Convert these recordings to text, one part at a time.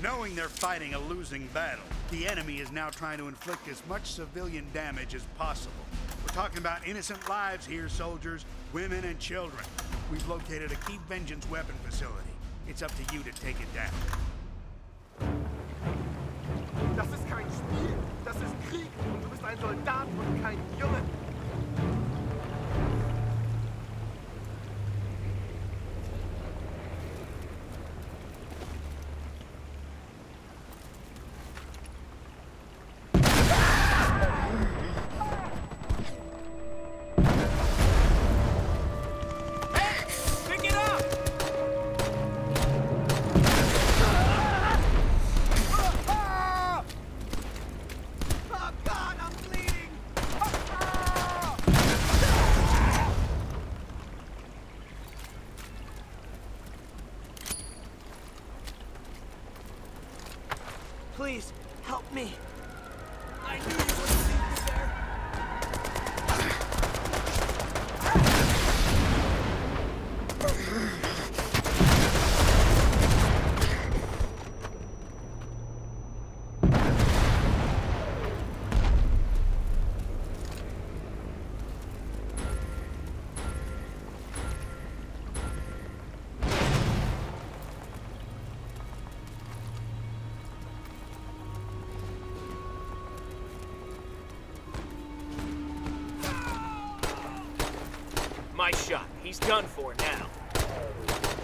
Knowing they're fighting a losing battle, the enemy is now trying to inflict as much civilian damage as possible. We're talking about innocent lives here, soldiers, women, and children. We've located a key vengeance weapon facility. It's up to you to take it down. Das ist kein Spiel, das ist Krieg du bist ein Soldat und kein Junge. Me. He's done for now.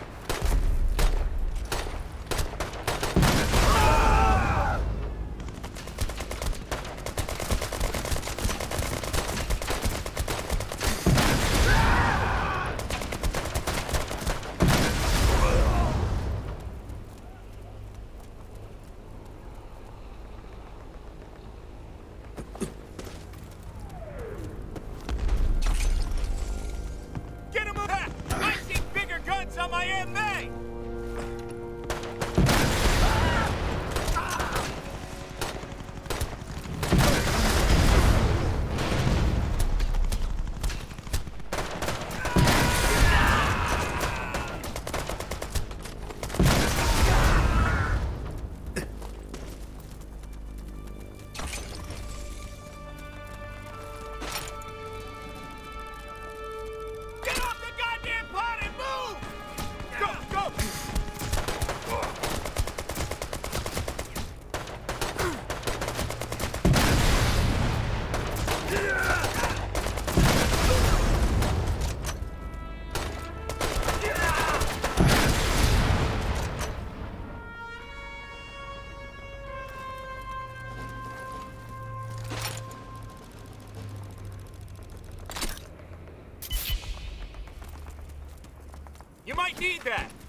Might need that.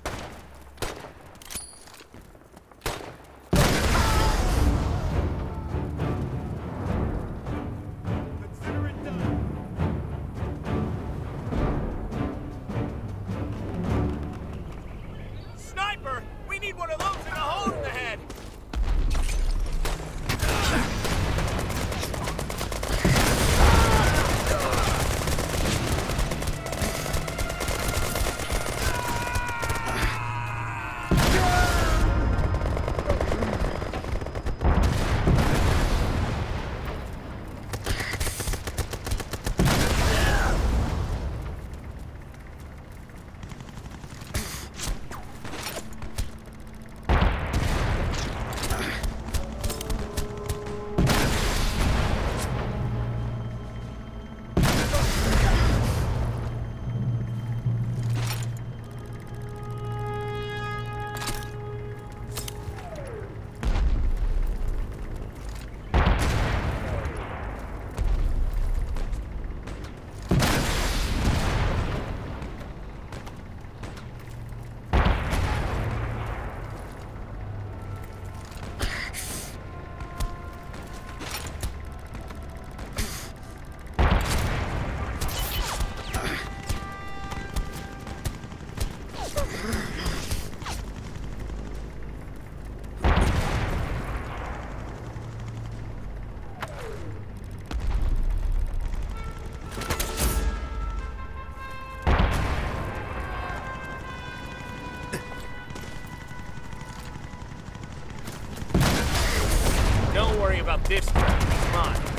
up this ground is mine.